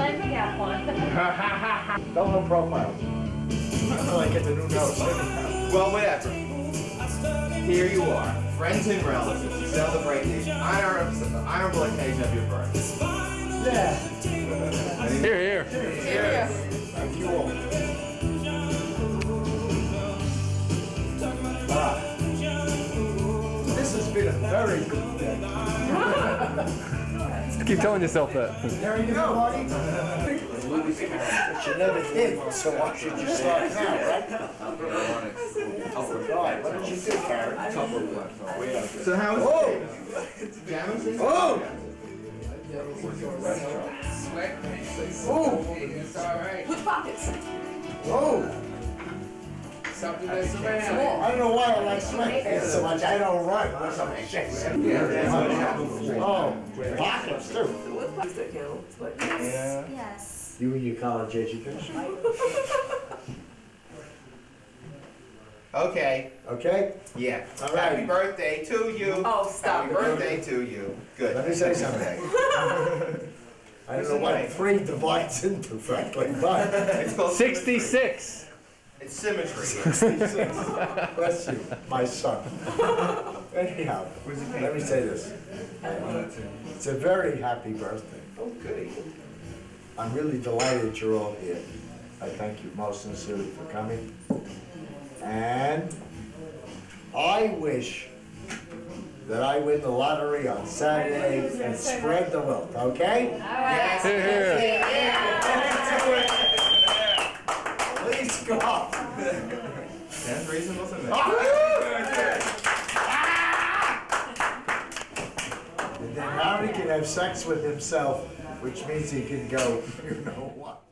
Let me have one. Don't low profile. like at the new nose. Well, whatever. Here you are, friends and relatives, to celebrate the honor honorable occasion of your birth. Yeah. Here, here. Here. Thank you all. Ah. This has been a very good day. Keep telling yourself that. There you go, Marty. But you never did, so why should you start now, right? Right, what did you do, Karen? So how was Oh! it? Oh! Oh! Which pockets? Oh! oh! Something that's around. I don't know why I like sweatpants so much. I don't run. What's up, shit? Oh, pockets too. What pockets that count? But Yeah. Yes. You and your college education. Okay, Okay? yeah. All right. Happy birthday to you. Oh, stop Happy birthday to you. Good. Let me say something. I don't know what three divides into, frankly, but. It's called symmetry. 66. It's symmetry. Bless you, my son. Anyhow, let me say this. It's a very happy birthday. Oh, goody. I'm really delighted you're all here. I thank you most sincerely for coming. And I wish that I win the lottery on Saturday and spread the wealth, okay? Yes. Here, here. Please God. That's reasonable to me. Ah! And then Harry can have sex with himself, which means he can go, you know what?